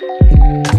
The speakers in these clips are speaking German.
Música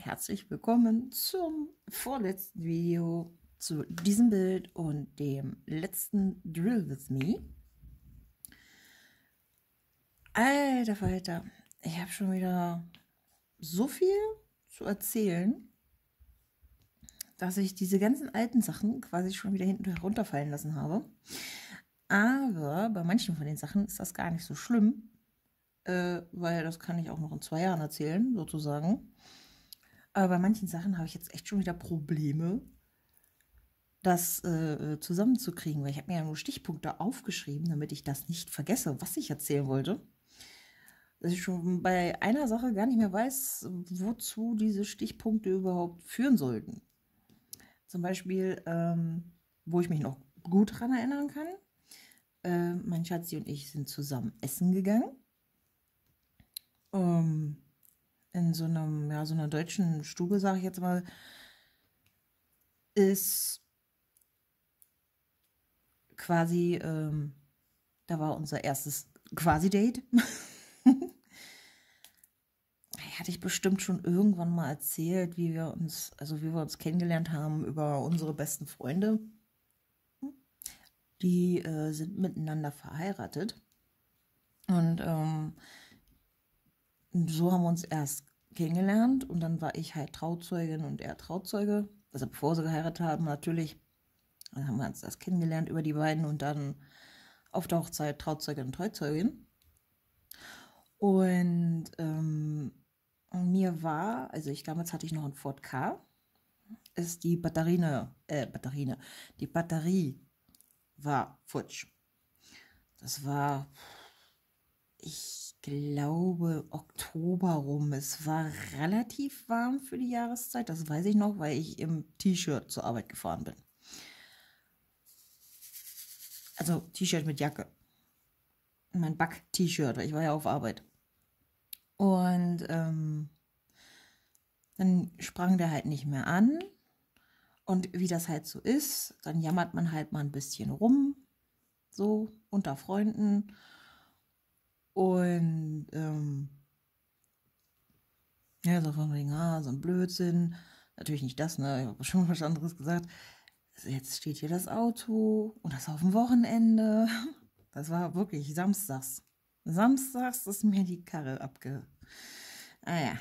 herzlich willkommen zum vorletzten Video zu diesem Bild und dem letzten Drill with Me. Alter Falter, ich habe schon wieder so viel zu erzählen, dass ich diese ganzen alten Sachen quasi schon wieder hinten herunterfallen lassen habe. Aber bei manchen von den Sachen ist das gar nicht so schlimm, äh, weil das kann ich auch noch in zwei Jahren erzählen, sozusagen. Aber bei manchen Sachen habe ich jetzt echt schon wieder Probleme, das äh, zusammenzukriegen, weil ich habe mir ja nur Stichpunkte aufgeschrieben, damit ich das nicht vergesse, was ich erzählen wollte. Dass ich schon bei einer Sache gar nicht mehr weiß, wozu diese Stichpunkte überhaupt führen sollten. Zum Beispiel, ähm, wo ich mich noch gut daran erinnern kann. Äh, mein Schatzi und ich sind zusammen essen gegangen. Ähm, in so einem, ja, so einer deutschen Stube, sage ich jetzt mal, ist quasi, ähm, da war unser erstes Quasi-Date. Hatte ich bestimmt schon irgendwann mal erzählt, wie wir uns, also wie wir uns kennengelernt haben über unsere besten Freunde. Die äh, sind miteinander verheiratet. Und ähm, so haben wir uns erst kennengelernt und dann war ich halt Trauzeugin und er Trauzeuge. Also bevor sie geheiratet haben, natürlich. Dann haben wir uns erst kennengelernt über die beiden und dann auf der Hochzeit Trauzeugin und Treuzeugin. Und ähm, mir war, also ich damals hatte ich noch einen Ford K, ist die Batterine, äh, Batterine, die Batterie war futsch. Das war, ich glaube, Oktober rum. Es war relativ warm für die Jahreszeit, das weiß ich noch, weil ich im T-Shirt zur Arbeit gefahren bin. Also T-Shirt mit Jacke. Mein Back-T-Shirt, weil ich war ja auf Arbeit. Und ähm, dann sprang der halt nicht mehr an. Und wie das halt so ist, dann jammert man halt mal ein bisschen rum, so unter Freunden. Und ähm, ja, so von wegen, ah, so ein Blödsinn. Natürlich nicht das, ne? Ich habe schon was anderes gesagt. Jetzt steht hier das Auto und das auf dem Wochenende. Das war wirklich samstags. Samstags ist mir die Karre abge. Ah ja.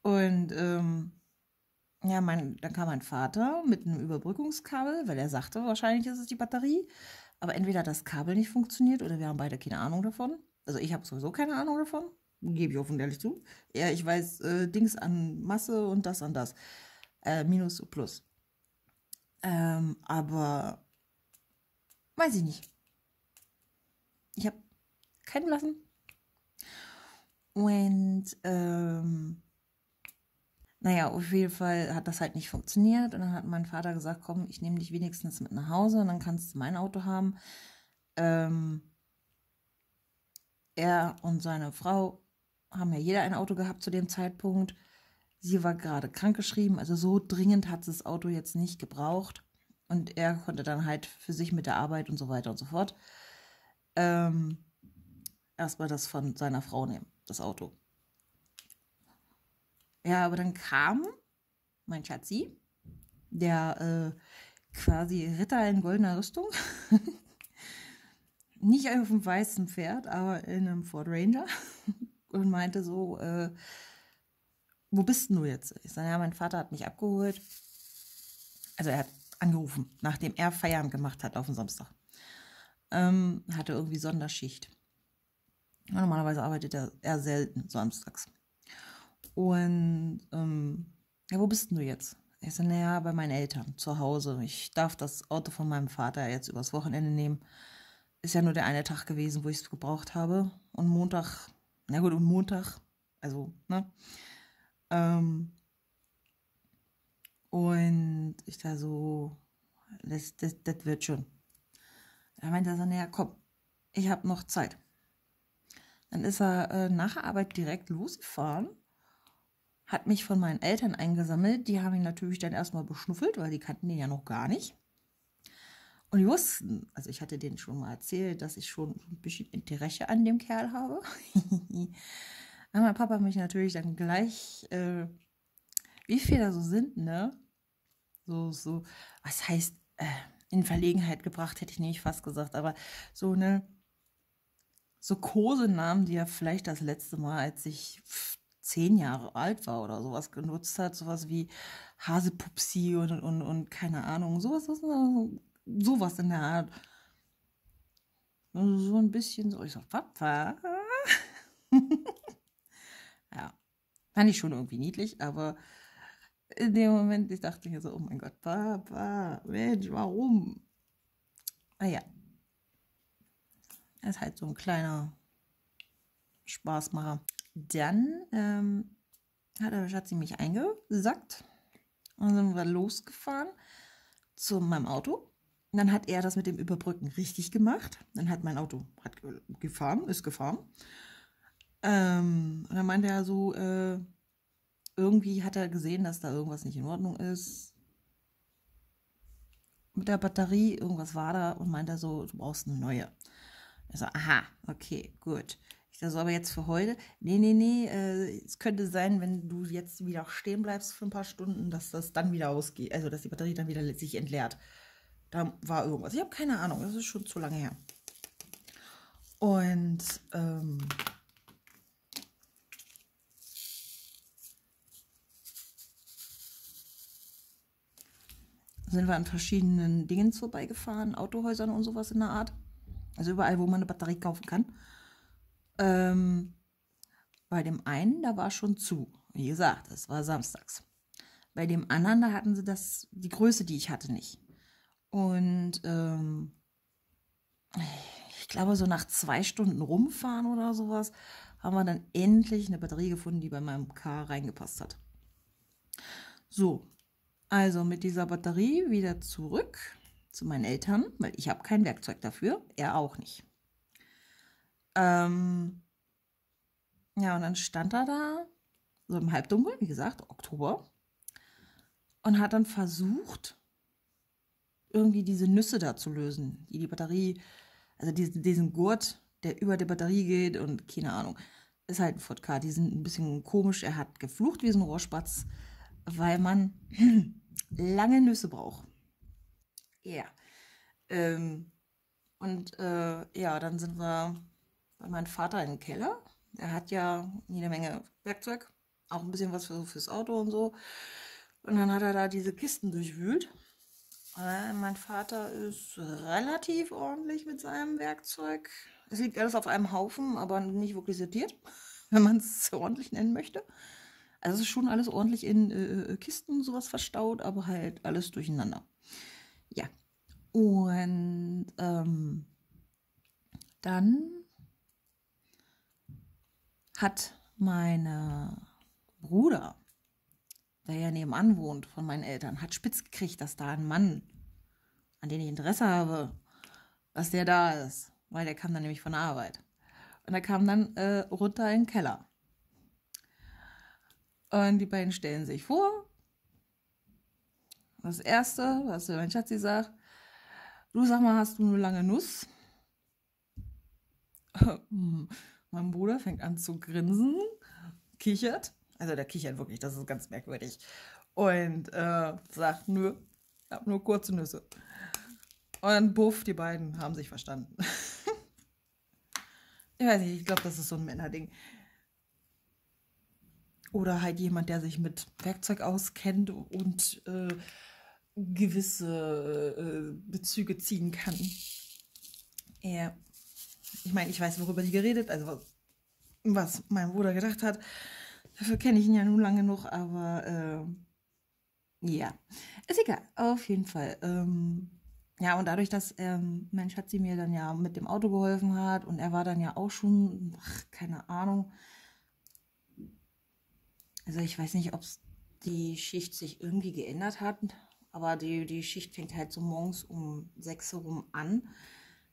Und ähm, ja, mein, dann kam mein Vater mit einem Überbrückungskabel, weil er sagte, wahrscheinlich ist es die Batterie. Aber entweder das Kabel nicht funktioniert oder wir haben beide keine Ahnung davon. Also ich habe sowieso keine Ahnung davon, gebe ich offen ehrlich zu. Ja, ich weiß äh, Dings an Masse und das an das. Äh, Minus zu Plus. Ähm, aber weiß ich nicht. Ich habe keinen Blassen. Und ähm, naja, auf jeden Fall hat das halt nicht funktioniert. Und dann hat mein Vater gesagt, komm, ich nehme dich wenigstens mit nach Hause und dann kannst du mein Auto haben. Ähm, er und seine Frau haben ja jeder ein Auto gehabt zu dem Zeitpunkt. Sie war gerade krankgeschrieben, also so dringend hat sie das Auto jetzt nicht gebraucht. Und er konnte dann halt für sich mit der Arbeit und so weiter und so fort ähm, erstmal das von seiner Frau nehmen, das Auto. Ja, aber dann kam mein Schatzi, der äh, quasi Ritter in goldener Rüstung, nicht auf einem weißen Pferd, aber in einem Ford Ranger und meinte so, äh, wo bist du jetzt? Ich sage, ja, mein Vater hat mich abgeholt. Also er hat angerufen, nachdem er Feierabend gemacht hat auf dem Samstag. Ähm, hatte irgendwie Sonderschicht. Normalerweise arbeitet er eher selten samstags. Und ähm, ja, wo bist du jetzt? Ich sage, naja, bei meinen Eltern zu Hause. Ich darf das Auto von meinem Vater jetzt übers Wochenende nehmen ist ja nur der eine Tag gewesen, wo ich es gebraucht habe. Und Montag, na gut, und Montag, also, ne? Ähm, und ich da so, das, das, das wird schon. Da meinte er so, naja, komm, ich habe noch Zeit. Dann ist er äh, nach der Arbeit direkt losgefahren, hat mich von meinen Eltern eingesammelt. Die haben ihn natürlich dann erstmal beschnuffelt, weil die kannten ihn ja noch gar nicht. Und die wussten, also ich hatte denen schon mal erzählt, dass ich schon ein bisschen Interesse an dem Kerl habe. Aber mein Papa mich natürlich dann gleich äh, wie viele da so sind, ne? So, so, was heißt, äh, in Verlegenheit gebracht, hätte ich nämlich fast gesagt, aber so eine, so Kosenamen, die er vielleicht das letzte Mal, als ich zehn Jahre alt war oder sowas genutzt hat, sowas wie Hasepupsi und, und, und keine Ahnung, sowas, sowas in der Art. So ein bisschen so, ich so, Papa. ja, fand ich schon irgendwie niedlich, aber in dem Moment, ich dachte mir so, oh mein Gott, Papa, Mensch, warum? Naja, ah ist halt so ein kleiner Spaßmacher. Dann ähm, hat der Schatzi mich eingesackt und sind wir losgefahren zu meinem Auto. Und dann hat er das mit dem Überbrücken richtig gemacht. Dann hat mein Auto hat gefahren, ist gefahren. Ähm, und dann meinte er so, äh, irgendwie hat er gesehen, dass da irgendwas nicht in Ordnung ist. Mit der Batterie, irgendwas war da und meinte er so, du brauchst eine neue. Er so, aha, okay, gut. Ich sage so, aber jetzt für heute, nee, nee, nee, äh, es könnte sein, wenn du jetzt wieder stehen bleibst für ein paar Stunden, dass das dann wieder ausgeht, also dass die Batterie dann wieder sich entleert. Da war irgendwas. Ich habe keine Ahnung, das ist schon zu lange her. Und ähm, sind wir an verschiedenen Dingen vorbeigefahren, Autohäusern und sowas in der Art. Also überall, wo man eine Batterie kaufen kann. Ähm, bei dem einen, da war schon zu. Wie gesagt, das war samstags. Bei dem anderen, da hatten sie das, die Größe, die ich hatte, nicht. Und ähm, ich glaube, so nach zwei Stunden rumfahren oder sowas, haben wir dann endlich eine Batterie gefunden, die bei meinem Car reingepasst hat. So, also mit dieser Batterie wieder zurück zu meinen Eltern, weil ich habe kein Werkzeug dafür, er auch nicht. Ähm, ja, und dann stand er da, so im Halbdunkel, wie gesagt, Oktober, und hat dann versucht, irgendwie diese Nüsse da zu lösen, die die Batterie, also diesen, diesen Gurt, der über der Batterie geht und keine Ahnung. Ist halt ein Ford Car, die sind ein bisschen komisch. Er hat geflucht wie so ein Rohrspatz, weil man lange Nüsse braucht. Ja. Ähm, und äh, ja, dann sind wir bei meinem Vater im Keller. Er hat ja jede Menge Werkzeug, auch ein bisschen was für, fürs Auto und so. Und dann hat er da diese Kisten durchwühlt. Äh, mein Vater ist relativ ordentlich mit seinem Werkzeug. Es liegt alles auf einem Haufen, aber nicht wirklich sortiert, wenn man es ordentlich nennen möchte. Also es ist schon alles ordentlich in äh, äh, Kisten und sowas verstaut, aber halt alles durcheinander. Ja. Und ähm, dann hat mein Bruder, der ja nebenan wohnt von meinen Eltern, hat spitz gekriegt, dass da ein Mann, an den ich Interesse habe, dass der da ist, weil der kam dann nämlich von der Arbeit. Und er kam dann äh, runter in den Keller. Und die beiden stellen sich vor. Das erste, was mein Schatzi sagt, du sag mal, hast du eine lange Nuss? mein Bruder fängt an zu grinsen, kichert. Also der kichert wirklich, das ist ganz merkwürdig. Und äh, sagt, nö, hab nur kurze Nüsse. Und buff, die beiden haben sich verstanden. ich weiß nicht, ich glaube, das ist so ein Männerding. Oder halt jemand, der sich mit Werkzeug auskennt und äh, gewisse äh, Bezüge ziehen kann. Ja. Ich meine, ich weiß, worüber die geredet, also was mein Bruder gedacht hat. Dafür kenne ich ihn ja nun lange genug, aber äh, ja, ist egal. Auf jeden Fall. Ähm, ja, und dadurch, dass ähm, mein Schatzi mir dann ja mit dem Auto geholfen hat und er war dann ja auch schon, ach, keine Ahnung, also ich weiß nicht, ob die Schicht sich irgendwie geändert hat, aber die, die Schicht fängt halt so morgens um sechs herum an.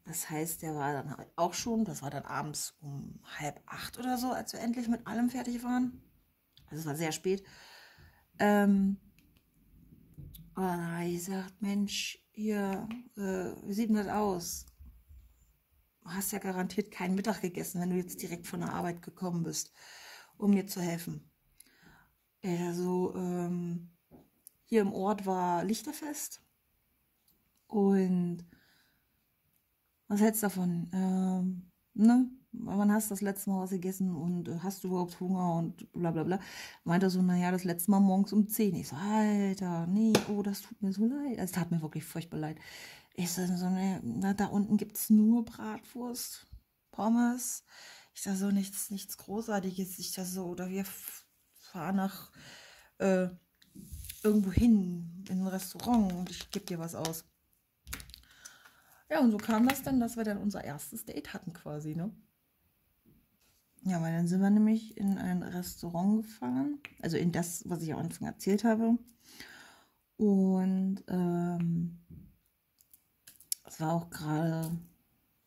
Das heißt, der war dann halt auch schon, das war dann abends um halb acht oder so, als wir endlich mit allem fertig waren. Also es war sehr spät. Ähm, und dann habe ich gesagt, Mensch, hier, äh, wie sieht denn das aus? Du hast ja garantiert keinen Mittag gegessen, wenn du jetzt direkt von der Arbeit gekommen bist, um mir zu helfen. Er so, ähm, Hier im Ort war Lichterfest. Und was hältst du davon? Ähm, ne? Wann hast du das letzte Mal was gegessen und äh, hast du überhaupt Hunger und bla bla bla. Meint er so, naja, das letzte Mal morgens um 10. Ich so, Alter, nee, oh, das tut mir so leid. Es tat mir wirklich furchtbar leid. Ich so, so ne, da unten gibt es nur Bratwurst, Pommes. Ich sag so, nichts, nichts Großartiges. Ich sag so, oder wir fahren nach äh, irgendwo hin, in ein Restaurant und ich gebe dir was aus. Ja, und so kam das dann, dass wir dann unser erstes Date hatten quasi, ne? Ja, weil dann sind wir nämlich in ein Restaurant gefahren, also in das, was ich am Anfang erzählt habe. Und ähm, es war auch gerade,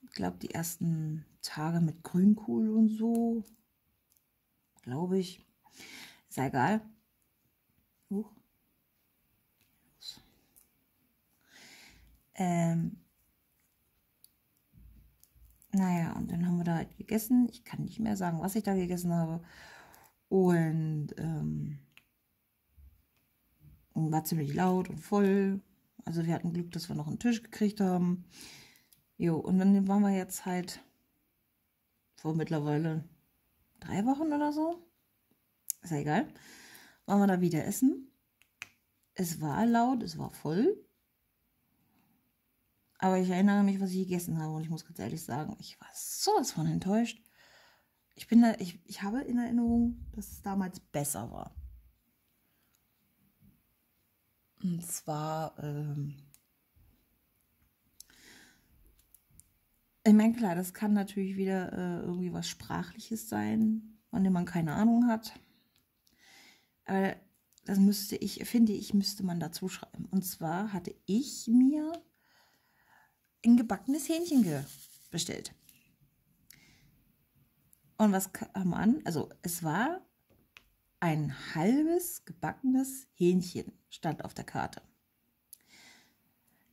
ich glaube, die ersten Tage mit Grünkohl und so, glaube ich. Ist ja egal. Uh. Ähm, naja, und dann haben wir da halt gegessen. Ich kann nicht mehr sagen, was ich da gegessen habe. Und ähm, war ziemlich laut und voll. Also wir hatten Glück, dass wir noch einen Tisch gekriegt haben. Jo, und dann waren wir jetzt halt vor mittlerweile drei Wochen oder so. Ist ja egal. Waren wir da wieder essen. Es war laut, es war voll. Aber ich erinnere mich, was ich gegessen habe und ich muss ganz ehrlich sagen, ich war sowas von enttäuscht. Ich bin da, ich, ich habe in Erinnerung, dass es damals besser war. Und zwar, ähm, ich meine, klar, das kann natürlich wieder äh, irgendwie was Sprachliches sein, von dem man keine Ahnung hat. Aber das müsste ich, finde ich, müsste man dazu schreiben. Und zwar hatte ich mir ein gebackenes Hähnchen bestellt. Und was kam an? Also es war ein halbes gebackenes Hähnchen, stand auf der Karte.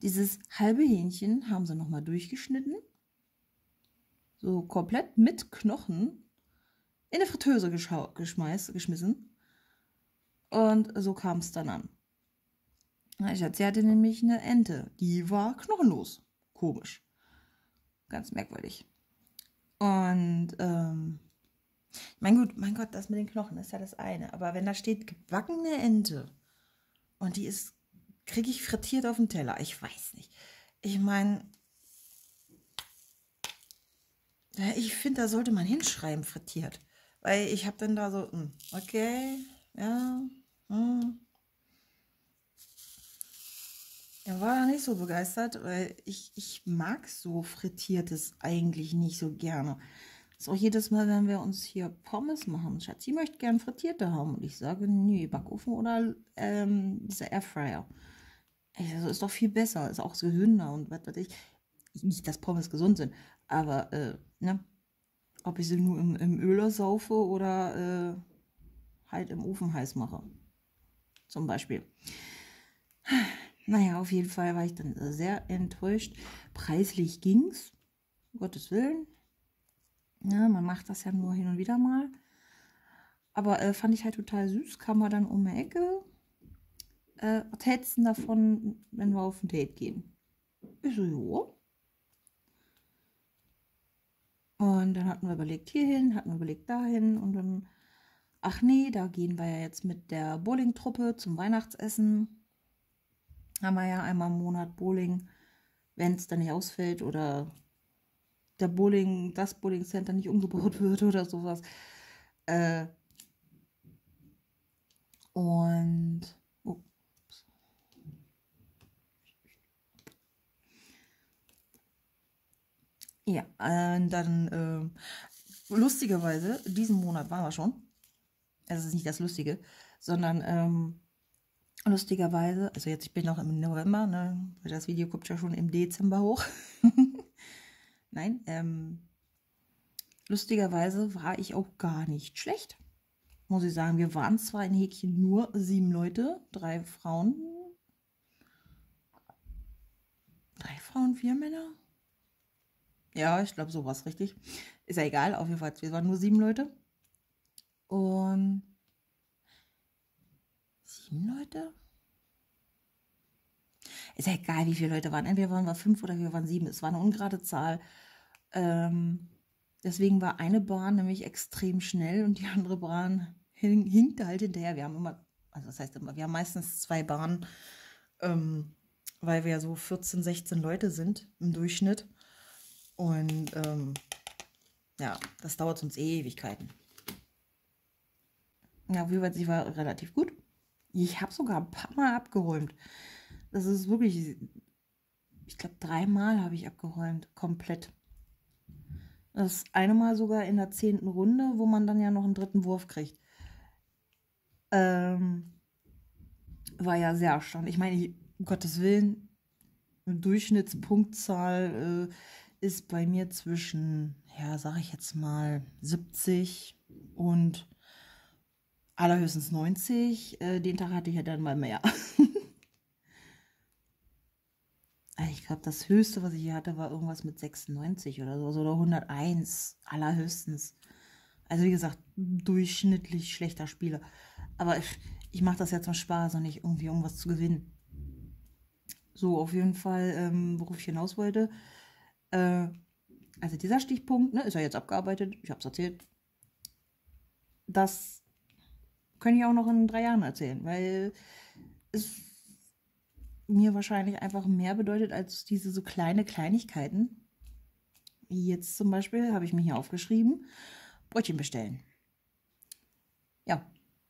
Dieses halbe Hähnchen haben sie nochmal durchgeschnitten, so komplett mit Knochen in eine Fritteuse geschmissen. Und so kam es dann an. Ich hatte, hatte nämlich eine Ente, die war knochenlos. Komisch. Ganz merkwürdig. Und, ähm, mein gut, mein Gott, das mit den Knochen ist ja das eine. Aber wenn da steht gebackene Ente und die ist, kriege ich frittiert auf dem Teller. Ich weiß nicht. Ich meine, ich finde, da sollte man hinschreiben, frittiert. Weil ich habe dann da so, hm, okay, ja, hm, er war nicht so begeistert, weil ich, ich mag so Frittiertes eigentlich nicht so gerne. Das ist auch jedes Mal, wenn wir uns hier Pommes machen. Schatzi möchte gern Frittierte haben. Und ich sage, nee, Backofen oder ähm, dieser Airfryer. Also ist doch viel besser, ist auch gesünder und was weiß ich. Nicht, dass Pommes gesund sind, aber, äh, ne? Ob ich sie nur im, im Öler saufe oder äh, halt im Ofen heiß mache. Zum Beispiel. Naja, auf jeden Fall war ich dann sehr enttäuscht. Preislich ging's, um Gottes Willen. Ja, man macht das ja nur hin und wieder mal. Aber äh, fand ich halt total süß. Kam man dann um die Ecke. Äh, was hältst du davon, wenn wir auf ein Date gehen? Ich so, jo. Und dann hatten wir überlegt hierhin, hatten wir überlegt dahin und dann, ach nee, da gehen wir ja jetzt mit der Bowling-Truppe zum Weihnachtsessen haben wir ja einmal im Monat Bowling, wenn es dann nicht ausfällt oder der Bowling, das Bowling Center nicht umgebaut wird oder sowas. Äh, und oh. ja, äh, dann äh, lustigerweise, diesen Monat waren wir schon. Es ist nicht das Lustige, sondern ähm, Lustigerweise, also jetzt, ich bin noch im November, ne? Das Video kommt ja schon im Dezember hoch. Nein, ähm, lustigerweise war ich auch gar nicht schlecht. Muss ich sagen, wir waren zwar in Häkchen nur sieben Leute, drei Frauen. Drei Frauen, vier Männer? Ja, ich glaube, sowas richtig. Ist ja egal, auf jeden Fall, wir waren nur sieben Leute. Und sieben Leute? ist ja egal, wie viele Leute waren. Entweder waren wir fünf oder wir waren sieben. Es war eine ungerade Zahl. Ähm, deswegen war eine Bahn nämlich extrem schnell und die andere Bahn hinkte halt hinterher. Wir haben immer, also das heißt immer, wir haben meistens zwei Bahnen, ähm, weil wir so 14, 16 Leute sind im Durchschnitt. Und ähm, ja, das dauert uns Ewigkeiten. Ja, wie weit sie war relativ gut. Ich habe sogar ein paar Mal abgeräumt. Das ist wirklich, ich glaube, dreimal habe ich abgeräumt, komplett. Das eine Mal sogar in der zehnten Runde, wo man dann ja noch einen dritten Wurf kriegt. Ähm, war ja sehr erstaunlich. Ich meine, um Gottes Willen, eine Durchschnittspunktzahl äh, ist bei mir zwischen, ja, sage ich jetzt mal, 70 und allerhöchstens 90. Äh, den Tag hatte ich ja dann mal mehr. ich glaube, das höchste, was ich hier hatte, war irgendwas mit 96 oder so, oder 101, allerhöchstens. Also wie gesagt, durchschnittlich schlechter Spieler. Aber ich, ich mache das ja zum Spaß und nicht irgendwie, um was zu gewinnen. So, auf jeden Fall, ähm, worauf ich hinaus wollte. Äh, also dieser Stichpunkt, ne, ist ja jetzt abgearbeitet, ich habe es erzählt. Das kann ich auch noch in drei Jahren erzählen, weil es mir wahrscheinlich einfach mehr bedeutet als diese so kleine Kleinigkeiten. Jetzt zum Beispiel habe ich mir hier aufgeschrieben, Brötchen bestellen. Ja.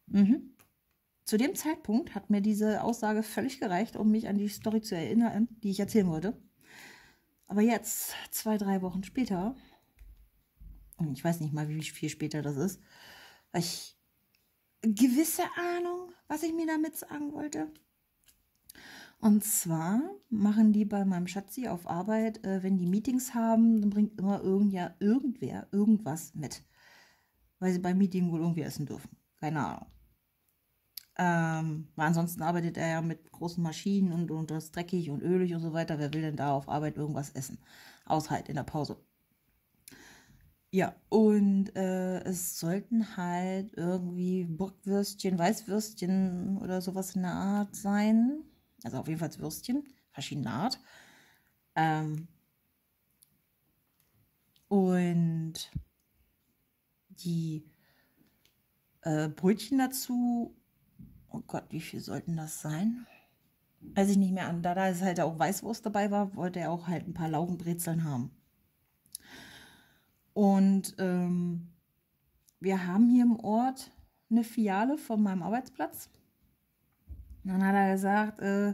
Mhm. Zu dem Zeitpunkt hat mir diese Aussage völlig gereicht, um mich an die Story zu erinnern, die ich erzählen wollte. Aber jetzt, zwei, drei Wochen später, und ich weiß nicht mal, wie viel später das ist, ich gewisse Ahnung, was ich mir damit sagen wollte. Und zwar machen die bei meinem Schatzi auf Arbeit, äh, wenn die Meetings haben, dann bringt immer irgend, ja, irgendwer irgendwas mit. Weil sie beim Meeting wohl irgendwie essen dürfen. Keine Ahnung. Ähm, weil ansonsten arbeitet er ja mit großen Maschinen und, und das ist dreckig und ölig und so weiter. Wer will denn da auf Arbeit irgendwas essen? Außer halt in der Pause. Ja, und äh, es sollten halt irgendwie Bockwürstchen, Weißwürstchen oder sowas in der Art sein. Also auf jeden Fall Würstchen, verschiedener Art. Ähm, und die äh, Brötchen dazu, oh Gott, wie viel sollten das sein? Weiß ich nicht mehr an. Da da es halt auch Weißwurst dabei war, wollte er auch halt ein paar Laugenbrezeln haben. Und ähm, wir haben hier im Ort eine Filiale von meinem Arbeitsplatz. dann hat er gesagt, äh,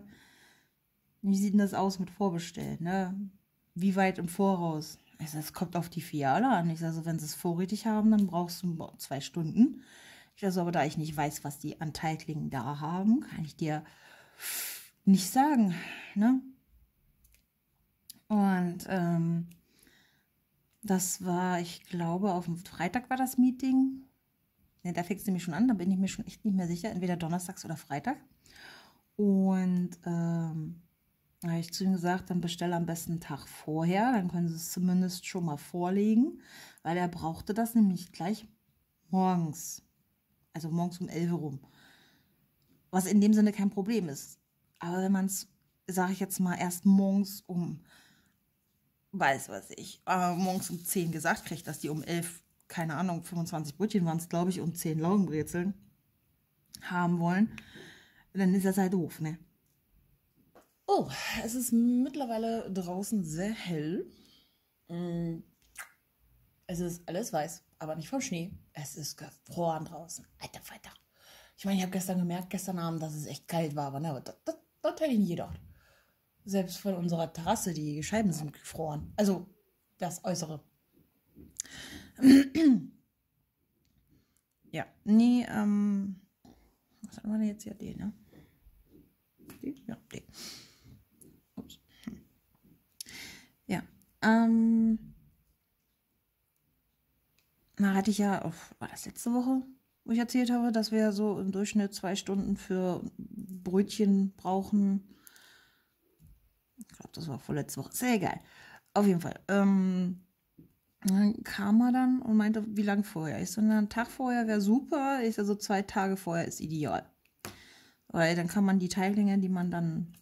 wie sieht denn das aus mit Vorbestellen? Ne? Wie weit im Voraus? Ich sage, es kommt auf die Filiale an. Ich sage, also, wenn sie es vorrätig haben, dann brauchst du zwei Stunden. Ich sage, aber da ich nicht weiß, was die an Teiglingen da haben, kann ich dir nicht sagen. Ne? Und ähm, das war, ich glaube, auf dem Freitag war das Meeting. Ja, da fängst du mich schon an, da bin ich mir schon echt nicht mehr sicher, entweder donnerstags oder Freitag. Und ähm, da habe ich zu ihm gesagt, dann bestelle am besten einen Tag vorher, dann können sie es zumindest schon mal vorlegen, weil er brauchte das nämlich gleich morgens. Also morgens um 11 Uhr rum. Was in dem Sinne kein Problem ist. Aber wenn man es, sage ich jetzt mal, erst morgens um weiß was ich, äh, morgens um 10 gesagt kriegt, dass die um 11, keine Ahnung, 25 Brötchen waren es, glaube ich, und 10 Laugenbrezeln haben wollen, dann ist das halt doof, ne? Oh, es ist mittlerweile draußen sehr hell. Mm. Es ist alles weiß, aber nicht vom Schnee. Es ist gefroren draußen. Alter Falter. Ich meine, ich habe gestern gemerkt, gestern Abend, dass es echt kalt war, aber ne, das, das, das hätte ich nie gedacht. Selbst von unserer Terrasse, die Scheiben sind gefroren. Also das Äußere. ja, nee, ähm, was haben wir denn jetzt hier? D, ne? D? Ja, D. Ups. Ja, ähm, na, hatte ich ja, war das letzte Woche, wo ich erzählt habe, dass wir so im Durchschnitt zwei Stunden für Brötchen brauchen glaube, das war vorletzte Woche. Sehr egal. Auf jeden Fall. Ähm, dann kam er dann und meinte, wie lange vorher? Ich so, einen Tag vorher wäre super. Ich so, zwei Tage vorher ist ideal. Weil dann kann man die Teillinge, die man dann.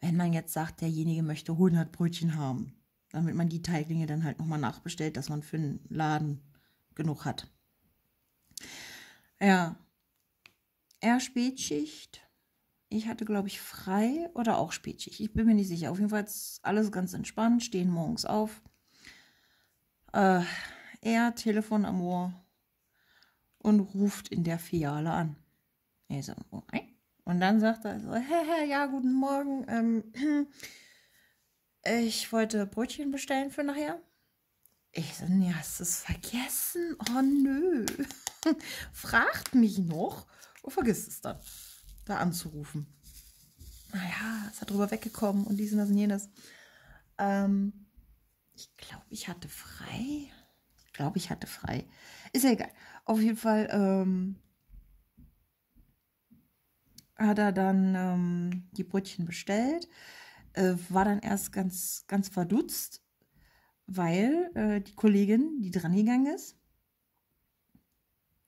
wenn man jetzt sagt, derjenige möchte 100 Brötchen haben, damit man die Teiglinge dann halt nochmal nachbestellt, dass man für den Laden genug hat. Ja, er Spätschicht. Ich hatte, glaube ich, frei oder auch Spätschicht. Ich bin mir nicht sicher. Auf jeden Fall alles ganz entspannt, stehen morgens auf. Äh, er Telefon am Ohr und ruft in der Filiale an. Ich so, okay. Und dann sagt er so, hä, hä, ja, guten Morgen. Ähm, ich wollte Brötchen bestellen für nachher. Ich so, nee, hast du es vergessen? Oh nö. Fragt mich noch und vergisst es dann, da anzurufen. Naja, ist er drüber weggekommen und dies und das und jenes. Ähm, ich glaube, ich hatte frei. Ich glaube, ich hatte frei. Ist ja egal. Auf jeden Fall ähm, hat er dann ähm, die Brötchen bestellt, äh, war dann erst ganz, ganz verdutzt, weil äh, die Kollegin, die dran gegangen ist,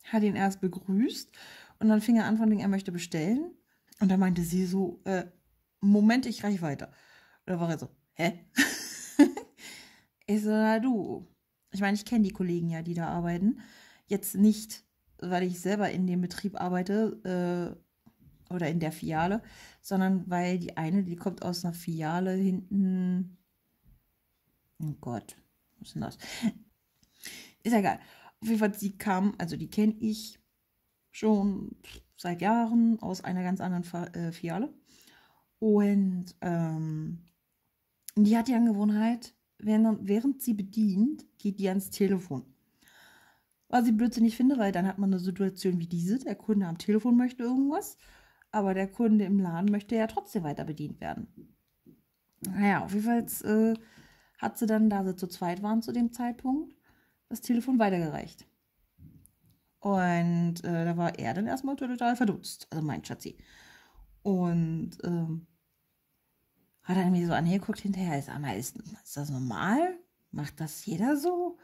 hat ihn erst begrüßt und dann fing er an von wegen, er möchte bestellen. Und da meinte sie so, äh, Moment, ich reiche weiter. Und da war er so, hä? ich so, na du. Ich meine, ich kenne die Kollegen ja, die da arbeiten. Jetzt nicht, weil ich selber in dem Betrieb arbeite, äh, oder in der Filiale, sondern weil die eine, die kommt aus einer Filiale hinten. Oh Gott, was ist denn das? Ist ja egal. Auf jeden Fall, sie kam, also die kenne ich schon seit Jahren aus einer ganz anderen äh, Filiale. Und ähm, die hat die Angewohnheit, während, während sie bedient, geht die ans Telefon. Was ich blödsinnig finde, weil dann hat man eine Situation wie diese, der Kunde am Telefon möchte irgendwas aber der Kunde im Laden möchte ja trotzdem weiter bedient werden. Naja, auf jeden Fall äh, hat sie dann, da sie zu zweit waren zu dem Zeitpunkt, das Telefon weitergereicht. Und äh, da war er dann erstmal total verdutzt, also mein Schatzi. Und ähm, hat er mir so angeguckt hinterher, ist, mal, ist, ist das normal? Macht das jeder so?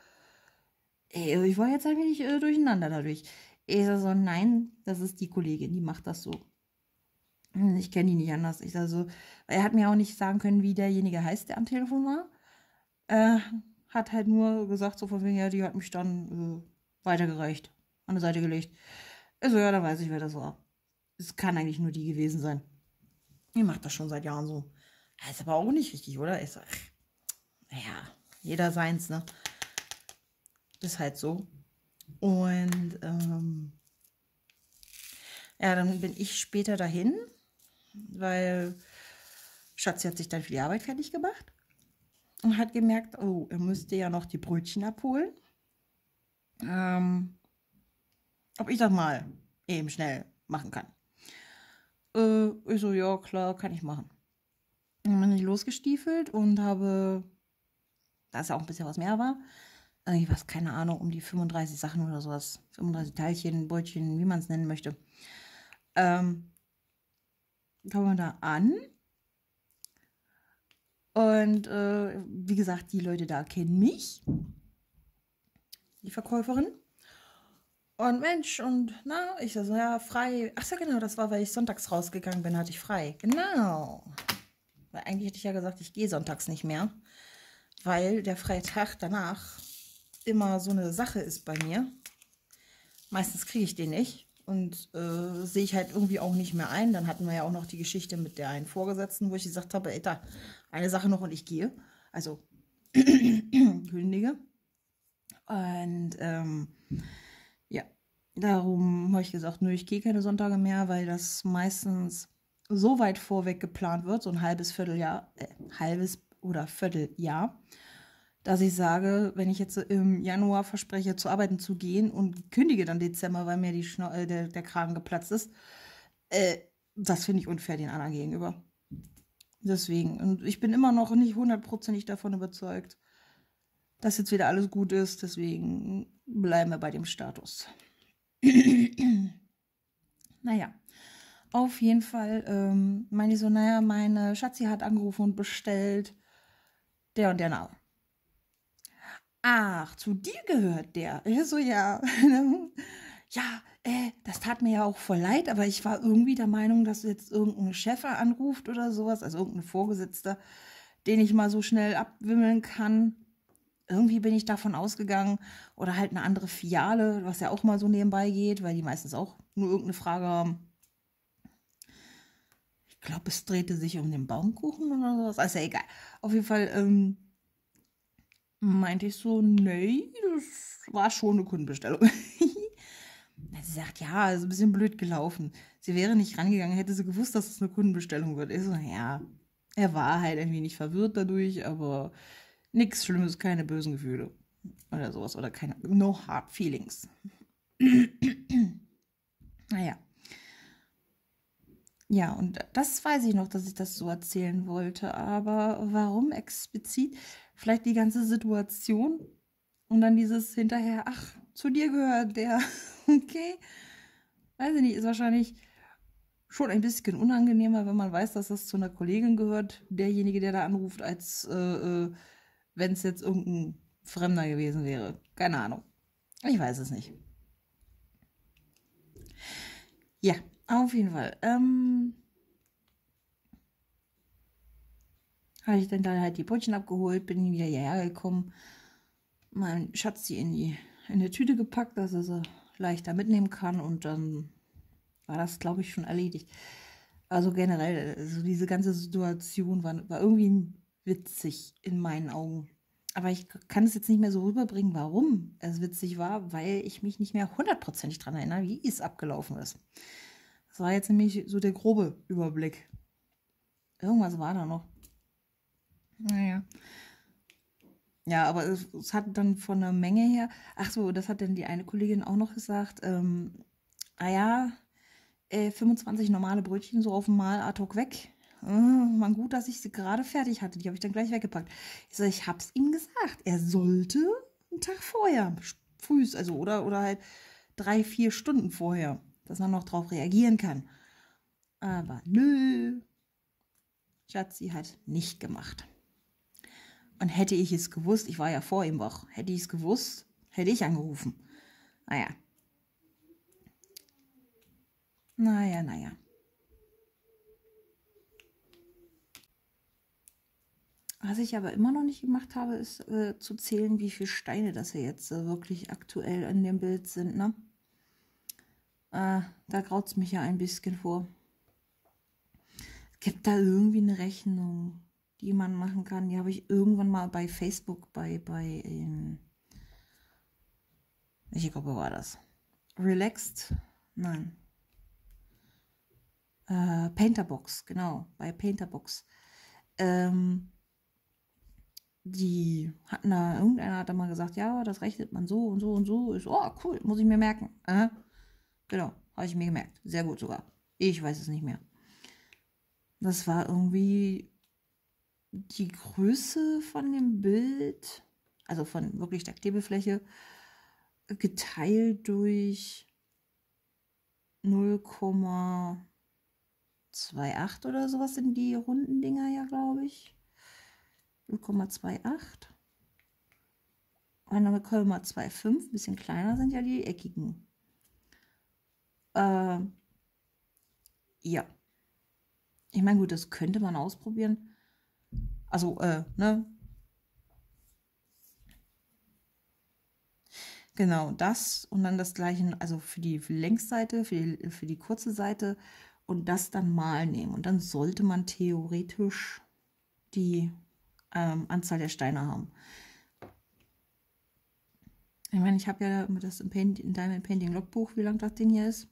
Ey, ich war jetzt ein wenig äh, durcheinander dadurch. Ich so, nein, das ist die Kollegin, die macht das so. Hm, ich kenne ihn nicht anders. Ich also, er hat mir auch nicht sagen können, wie derjenige heißt, der am Telefon war. Äh, hat halt nur gesagt, so von wegen, ja, die hat mich dann äh, weitergereicht, an der Seite gelegt. Also ja, da weiß ich, wer das war. Es kann eigentlich nur die gewesen sein. Die macht das schon seit Jahren so. ist aber auch nicht richtig, oder? Ist, naja, jeder seins, ne? Ist halt so. Und ähm, ja, dann bin ich später dahin weil Schatzi hat sich dann für die Arbeit fertig gemacht und hat gemerkt, oh, er müsste ja noch die Brötchen abholen. Ähm, ob ich das mal eben schnell machen kann. Äh, ich so, ja, klar, kann ich machen. Dann bin ich losgestiefelt und habe, da es ja auch ein bisschen was mehr war, ich weiß, keine Ahnung, um die 35 Sachen oder sowas, 35 Teilchen, Brötchen, wie man es nennen möchte, ähm, kommen wir da an. Und äh, wie gesagt, die Leute da kennen mich, die Verkäuferin. Und Mensch, und na, ich so, ja, frei. Ach ja, genau, das war, weil ich sonntags rausgegangen bin, hatte ich frei. Genau. Weil eigentlich hätte ich ja gesagt, ich gehe sonntags nicht mehr, weil der freie Tag danach immer so eine Sache ist bei mir. Meistens kriege ich den nicht und äh, sehe ich halt irgendwie auch nicht mehr ein. Dann hatten wir ja auch noch die Geschichte mit der einen Vorgesetzten, wo ich gesagt habe, ey, da, eine Sache noch und ich gehe. Also kündige. Und ähm, darum habe ich gesagt, nö, ich gehe keine Sonntage mehr, weil das meistens so weit vorweg geplant wird, so ein halbes Vierteljahr, äh, halbes oder Vierteljahr dass ich sage, wenn ich jetzt im Januar verspreche, zu arbeiten zu gehen und kündige dann Dezember, weil mir die Schna äh, der, der Kragen geplatzt ist, äh, das finde ich unfair den anderen gegenüber. Deswegen, und ich bin immer noch nicht hundertprozentig davon überzeugt, dass jetzt wieder alles gut ist. Deswegen bleiben wir bei dem Status. naja, auf jeden Fall ähm, meine ich so, naja, meine Schatzi hat angerufen und bestellt der und der Name. Ach, zu dir gehört der. Ich so, ja. ja, äh, das tat mir ja auch voll leid, aber ich war irgendwie der Meinung, dass jetzt irgendein Chef anruft oder sowas, also irgendein Vorgesetzter, den ich mal so schnell abwimmeln kann. Irgendwie bin ich davon ausgegangen. Oder halt eine andere Filiale, was ja auch mal so nebenbei geht, weil die meistens auch nur irgendeine Frage haben. Ich glaube, es drehte sich um den Baumkuchen oder sowas. Also egal. Auf jeden Fall ähm, meinte ich so, nee, das war schon eine Kundenbestellung. sie sagt, ja, ist ein bisschen blöd gelaufen. Sie wäre nicht rangegangen, hätte sie gewusst, dass es eine Kundenbestellung wird. Ich so, ja, er war halt ein wenig verwirrt dadurch, aber nichts Schlimmes, keine bösen Gefühle oder sowas oder keine, no hard feelings. naja. Ja, und das weiß ich noch, dass ich das so erzählen wollte. Aber warum explizit? Vielleicht die ganze Situation und dann dieses hinterher, ach, zu dir gehört der. okay. Weiß ich nicht, ist wahrscheinlich schon ein bisschen unangenehmer, wenn man weiß, dass das zu einer Kollegin gehört, derjenige, der da anruft, als äh, äh, wenn es jetzt irgendein Fremder gewesen wäre. Keine Ahnung. Ich weiß es nicht. Ja, auf jeden Fall. Ähm, habe ich dann da halt die Brötchen abgeholt, bin wieder hierher gekommen, mein Schatz die in die in eine Tüte gepackt, dass er sie leichter mitnehmen kann und dann war das, glaube ich, schon erledigt. Also generell, also diese ganze Situation war, war irgendwie witzig in meinen Augen. Aber ich kann es jetzt nicht mehr so rüberbringen, warum es witzig war, weil ich mich nicht mehr hundertprozentig daran erinnere, wie es abgelaufen ist. Das war jetzt nämlich so der grobe Überblick. Irgendwas war da noch. Naja. Ja, aber es, es, hat dann von der Menge her, ach so, das hat dann die eine Kollegin auch noch gesagt, ähm, ah ja, äh, 25 normale Brötchen so auf dem Mal ad hoc weg. Äh, man gut, dass ich sie gerade fertig hatte. Die habe ich dann gleich weggepackt. Ich sage, ich habe es ihm gesagt. Er sollte einen Tag vorher, frühs, also oder, oder halt drei, vier Stunden vorher, dass man noch drauf reagieren kann. Aber nö, Schatzi hat nicht gemacht. Und hätte ich es gewusst, ich war ja vor ihm wach, hätte ich es gewusst, hätte ich angerufen. Naja. Naja, naja. Was ich aber immer noch nicht gemacht habe, ist äh, zu zählen, wie viele Steine das hier jetzt äh, wirklich aktuell in dem Bild sind. Ne? Äh, da graut es mich ja ein bisschen vor. Gibt da irgendwie eine Rechnung? die man machen kann. Die habe ich irgendwann mal bei Facebook, bei, bei, ähm, welche Gruppe war das? Relaxed? Nein. Äh, Painterbox, genau, bei Painterbox. Ähm, die hatten da, irgendeiner hat da mal gesagt, ja, das rechnet man so und so und so. Ist, oh, cool, muss ich mir merken. Äh, genau, habe ich mir gemerkt. Sehr gut sogar. Ich weiß es nicht mehr. Das war irgendwie die Größe von dem Bild, also von wirklich der Klebefläche, geteilt durch 0,28 oder sowas sind die runden Dinger ja, glaube ich. 0,28. 0,25, ein bisschen kleiner sind ja die eckigen. Äh, ja. Ich meine, gut, das könnte man ausprobieren. Also, äh, ne? Genau, das und dann das gleiche, also für die, für die Längsseite, für die, für die kurze Seite und das dann mal nehmen. Und dann sollte man theoretisch die ähm, Anzahl der Steine haben. Ich meine, ich habe ja das im Paint, in deinem Painting Logbuch, wie lang das Ding hier ist.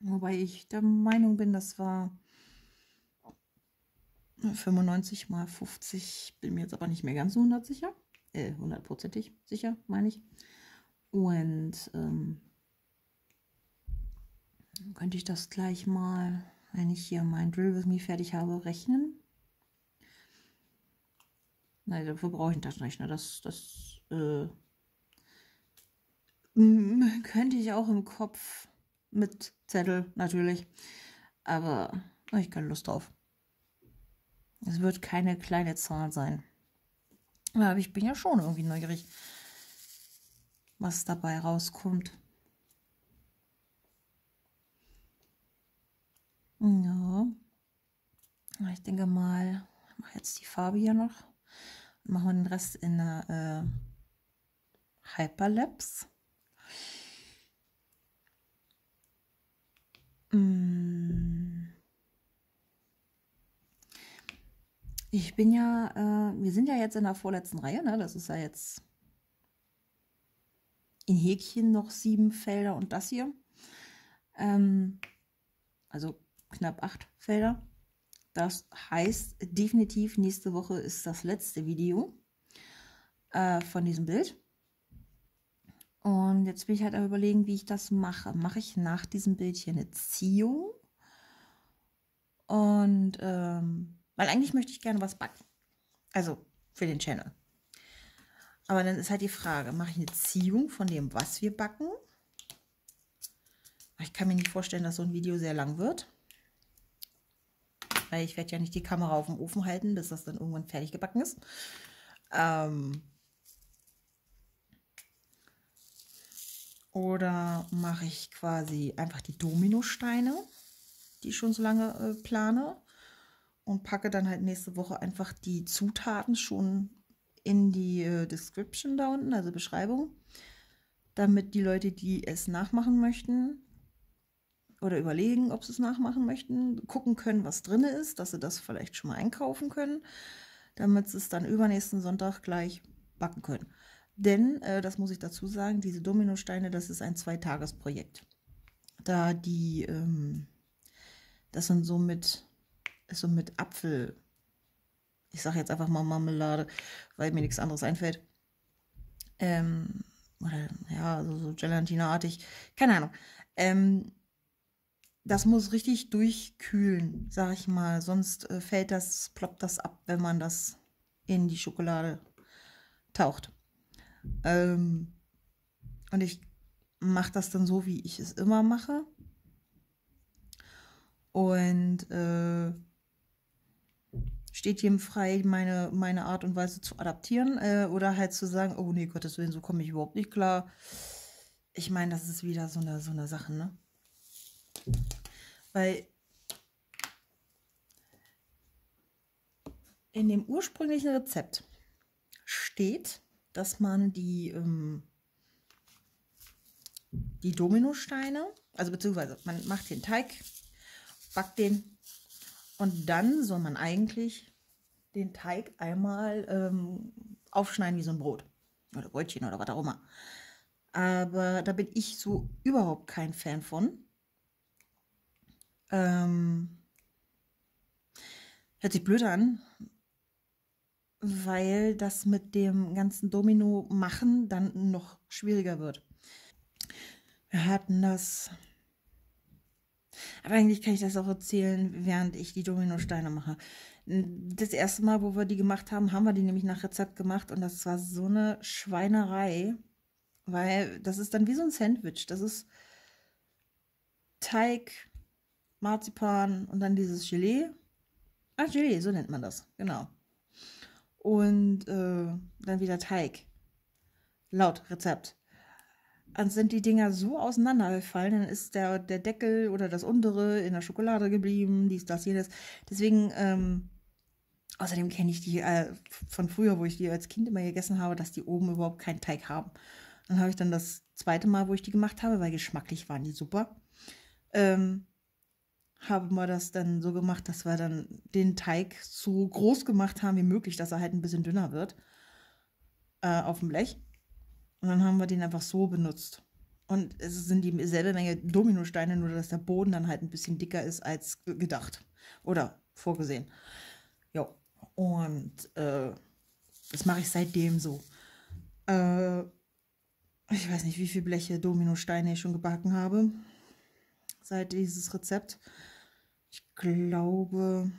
Wobei ich der Meinung bin, das war 95 mal 50, bin mir jetzt aber nicht mehr ganz so 100 sicher. Äh, hundertprozentig sicher, meine ich. Und ähm, könnte ich das gleich mal, wenn ich hier mein Drill with Me fertig habe, rechnen. Nein, dafür brauche ich einen Taschenrechner. Das, das äh, könnte ich auch im Kopf mit Zettel natürlich. Aber oh, ich keine Lust drauf. Es wird keine kleine Zahl sein. Aber ich bin ja schon irgendwie neugierig, was dabei rauskommt. Ja. Ich denke mal, ich mache jetzt die Farbe hier noch. Machen wir den Rest in der äh, Hyperlapse. Mm. Ich bin ja, äh, wir sind ja jetzt in der vorletzten Reihe, ne? Das ist ja jetzt in Häkchen noch sieben Felder und das hier. Ähm, also knapp acht Felder. Das heißt, definitiv nächste Woche ist das letzte Video äh, von diesem Bild. Und jetzt bin ich halt am überlegen, wie ich das mache. Mache ich nach diesem Bild hier eine Ziehung? Und, ähm, weil eigentlich möchte ich gerne was backen. Also für den Channel. Aber dann ist halt die Frage, mache ich eine Ziehung von dem, was wir backen? Ich kann mir nicht vorstellen, dass so ein Video sehr lang wird. Weil ich werde ja nicht die Kamera auf dem Ofen halten, bis das dann irgendwann fertig gebacken ist. Ähm Oder mache ich quasi einfach die Dominosteine, die ich schon so lange äh, plane. Und packe dann halt nächste Woche einfach die Zutaten schon in die äh, Description da unten, also Beschreibung. Damit die Leute, die es nachmachen möchten, oder überlegen, ob sie es nachmachen möchten, gucken können, was drin ist, dass sie das vielleicht schon mal einkaufen können, damit sie es dann übernächsten Sonntag gleich backen können. Denn, äh, das muss ich dazu sagen, diese Dominosteine, das ist ein Zweitagesprojekt. Da die, ähm, das sind so mit, so mit Apfel, ich sage jetzt einfach mal Marmelade, weil mir nichts anderes einfällt. Ähm, oder ja, so, so Gelatineartig, keine Ahnung. Ähm, das muss richtig durchkühlen, sag ich mal. Sonst äh, fällt das, ploppt das ab, wenn man das in die Schokolade taucht. Ähm, und ich mache das dann so, wie ich es immer mache. Und äh, steht jedem frei, meine, meine Art und Weise zu adaptieren äh, oder halt zu sagen, oh nee, Gottes Willen, so komme ich überhaupt nicht klar. Ich meine, das ist wieder so eine, so eine Sache, ne? Weil in dem ursprünglichen Rezept steht, dass man die, ähm, die Dominosteine, also beziehungsweise man macht den Teig, backt den und dann soll man eigentlich den Teig einmal ähm, aufschneiden wie so ein Brot oder Brötchen oder was auch immer. Aber da bin ich so überhaupt kein Fan von. Ähm, hört sich blöd an, weil das mit dem ganzen Domino machen dann noch schwieriger wird. Wir hatten das. Aber eigentlich kann ich das auch erzählen, während ich die Dominosteine mache. Das erste Mal, wo wir die gemacht haben, haben wir die nämlich nach Rezept gemacht und das war so eine Schweinerei, weil das ist dann wie so ein Sandwich. Das ist Teig, Marzipan und dann dieses Gelee. Ach, Gelee, so nennt man das, genau. Und äh, dann wieder Teig. Laut Rezept. Dann sind die Dinger so auseinandergefallen, dann ist der, der Deckel oder das untere in der Schokolade geblieben, dies, das, jenes. Deswegen, ähm, außerdem kenne ich die äh, von früher, wo ich die als Kind immer gegessen habe, dass die oben überhaupt keinen Teig haben. Dann habe ich dann das zweite Mal, wo ich die gemacht habe, weil geschmacklich waren die super, ähm, haben wir das dann so gemacht, dass wir dann den Teig so groß gemacht haben wie möglich, dass er halt ein bisschen dünner wird äh, auf dem Blech. Und dann haben wir den einfach so benutzt. Und es sind dieselbe Menge Dominosteine, nur dass der Boden dann halt ein bisschen dicker ist als gedacht oder vorgesehen. Ja, und äh, das mache ich seitdem so. Äh, ich weiß nicht, wie viele Bleche Dominosteine ich schon gebacken habe seit dieses Rezept. Glaube,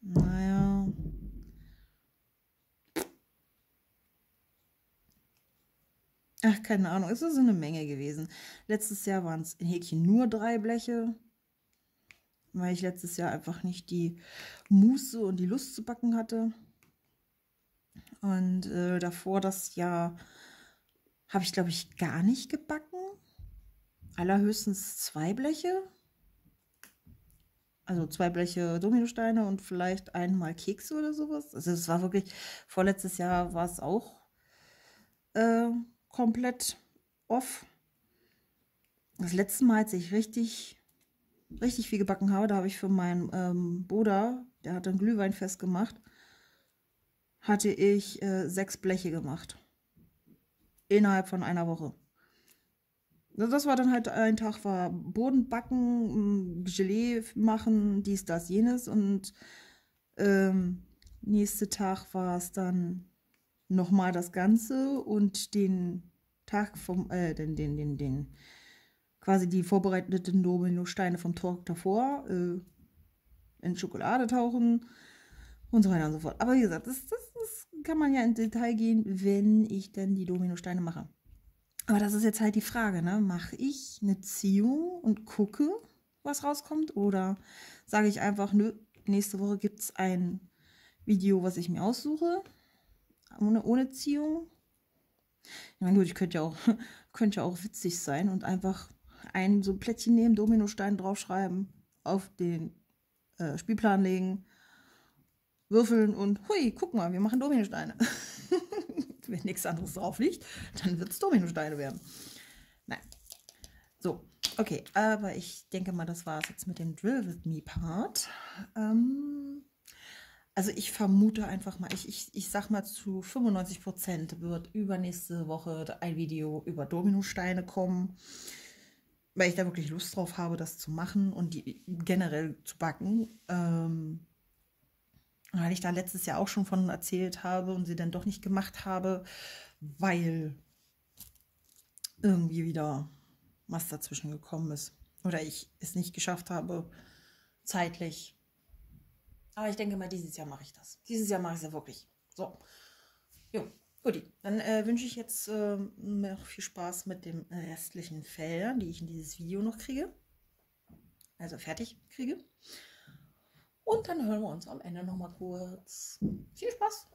naja. Ach, keine Ahnung. Es ist eine Menge gewesen. Letztes Jahr waren es in Häkchen nur drei Bleche, weil ich letztes Jahr einfach nicht die Muße und die Lust zu backen hatte. Und äh, davor das Jahr habe ich, glaube ich, gar nicht gebacken. Allerhöchstens zwei Bleche. Also zwei Bleche Dominosteine und vielleicht einmal Kekse oder sowas. Also es war wirklich, vorletztes Jahr war es auch äh, komplett off. Das letzte Mal, als ich richtig, richtig viel gebacken habe, da habe ich für meinen ähm, Bruder, der hat ein Glühweinfest gemacht, hatte ich äh, sechs Bleche gemacht. Innerhalb von einer Woche. Das war dann halt ein Tag, war Boden backen, Gelee machen, dies, das, jenes. Und ähm, nächste Tag war es dann nochmal das Ganze und den Tag vom, äh, den, den, den, den, quasi die vorbereiteten Dominosteine vom Tag davor äh, in Schokolade tauchen und so weiter und so fort. Aber wie gesagt, das, das, das kann man ja ins Detail gehen, wenn ich dann die Dominosteine mache. Aber das ist jetzt halt die Frage, ne? Mache ich eine Ziehung und gucke, was rauskommt? Oder sage ich einfach, nö, nächste Woche gibt es ein Video, was ich mir aussuche, ohne, ohne Ziehung? Ja gut, ich könnte ja auch, könnte ja auch witzig sein und einfach ein so Plättchen nehmen, Dominostein draufschreiben, auf den äh, Spielplan legen, würfeln und hui, guck mal, wir machen Dominosteine. Wenn nichts anderes drauf liegt, dann wird es Dominosteine werden. Nein. So, okay, aber ich denke mal, das war es jetzt mit dem Drill with Me Part. Ähm, also ich vermute einfach mal, ich, ich, ich sag mal zu 95 Prozent wird übernächste Woche ein Video über Dominosteine kommen, weil ich da wirklich Lust drauf habe, das zu machen und die generell zu backen. Ähm, weil ich da letztes Jahr auch schon von erzählt habe und sie dann doch nicht gemacht habe, weil irgendwie wieder was dazwischen gekommen ist. Oder ich es nicht geschafft habe, zeitlich. Aber ich denke mal, dieses Jahr mache ich das. Dieses Jahr mache ich es ja wirklich. So. Jo, gut. Dann äh, wünsche ich jetzt äh, noch viel Spaß mit den restlichen Feldern, die ich in dieses Video noch kriege. Also fertig kriege. Und dann hören wir uns am Ende nochmal kurz. Viel Spaß!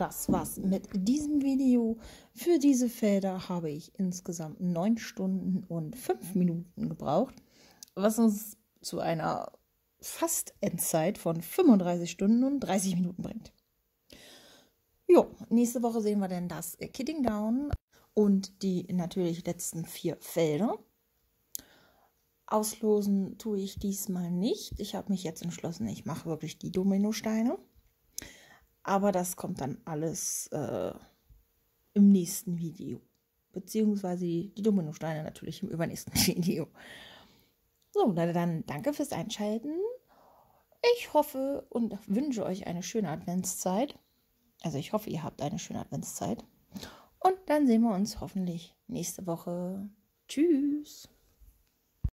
Das war's mit diesem Video. Für diese Felder habe ich insgesamt 9 Stunden und 5 Minuten gebraucht, was uns zu einer fast Endzeit von 35 Stunden und 30 Minuten bringt. Jo, nächste Woche sehen wir dann das Kidding Down und die natürlich letzten vier Felder. Auslosen tue ich diesmal nicht. Ich habe mich jetzt entschlossen, ich mache wirklich die Dominosteine. Aber das kommt dann alles äh, im nächsten Video. Beziehungsweise die Dominosteine natürlich im übernächsten Video. So, dann danke fürs Einschalten. Ich hoffe und wünsche euch eine schöne Adventszeit. Also ich hoffe, ihr habt eine schöne Adventszeit. Und dann sehen wir uns hoffentlich nächste Woche. Tschüss.